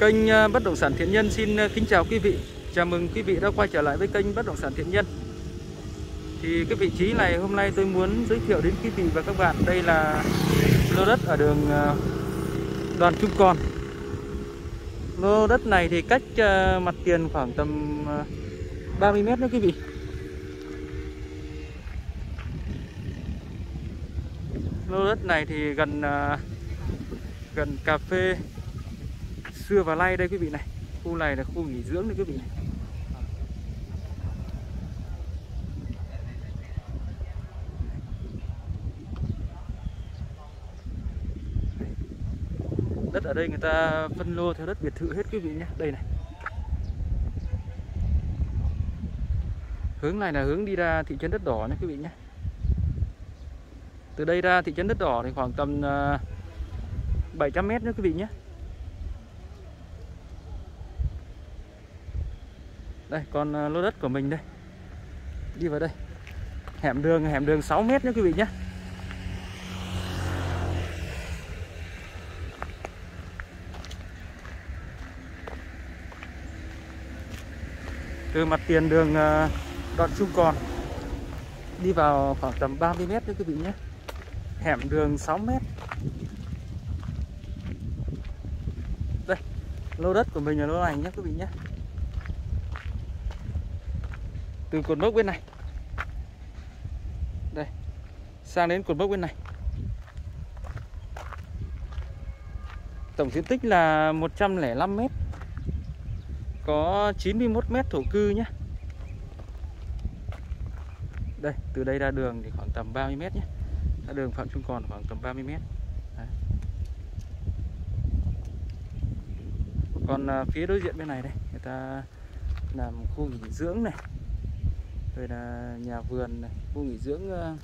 Kênh ờ, Bất Động Sản Thiện Nhân. Xin ờ, kính chào quý vị. Chào mừng quý vị đã quay trở lại với kênh Bất Động Sản Thiện Nhân. Thì cái vị trí này hôm nay tôi muốn giới thiệu đến quý vị và các bạn. Đây là lô đất ở đường ờ, Đoàn Trung Con. Lô đất này thì cách mặt tiền khoảng tầm 30 mét nữa quý vị. Lô đất này thì gần gần cà phê xưa và nay đây quý vị này. Khu này là khu nghỉ dưỡng đấy quý vị này. Đất ở đây người ta phân lô theo đất biệt thự hết quý vị nhé. Đây này. Hướng này là hướng đi ra thị trấn đất đỏ nhé quý vị nhé. Từ đây ra thị trấn đất đỏ thì khoảng tầm 700 à, mét nữa quý vị nhé. Đây còn ờ, lô đất của mình đây. Đi vào đây. Hẻm đường hẻm đường 6 mét nhé quý vị nhé. Từ mặt tiền đường ờ, đoạn trung còn đi vào khoảng tầm 30 mét nữa quý vị nhé. Hẻm đường 6 mét. Đây, lô đất của mình là lô này nhé quý vị nhé từ cột mốc bên này. Đây, sang đến cột mốc bên này. Tổng diện tích là 105 mét. Có 91 mét thổ cư nhé đây, từ đây ra đường thì khoảng tầm 30 mét nhé ra đường Phạm Trung Còn khoảng tầm 30 mét. Đấy. còn à, phía đối diện bên này đây, người ta làm khu nghỉ dưỡng này rồi là nhà vườn này khu nghỉ dưỡng uh,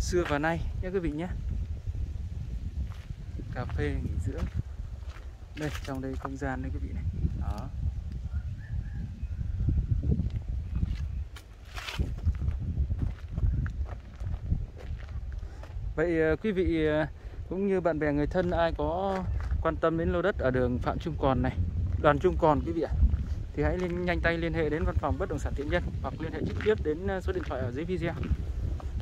xưa và nay nhé quý vị nhé. Cà phê nghỉ dưỡng. Đây trong đây không gian đây quý vị này. Đó. Vậy uh, quý vị uh, cũng như bạn bè người thân ai có quan tâm đến lô đất ở đường Phạm Trung Còn này Đoàn Trung Còn quý vị ạ thì hãy liên, nhanh tay liên hệ đến văn phòng bất động sản thiện nhân hoặc liên hệ trực tiếp đến ờ, số điện thoại ở dưới video.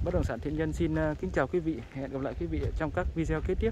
Bất động sản thiện nhân xin ờ, kính chào quý vị hẹn gặp lại quý vị trong các video kế tiếp.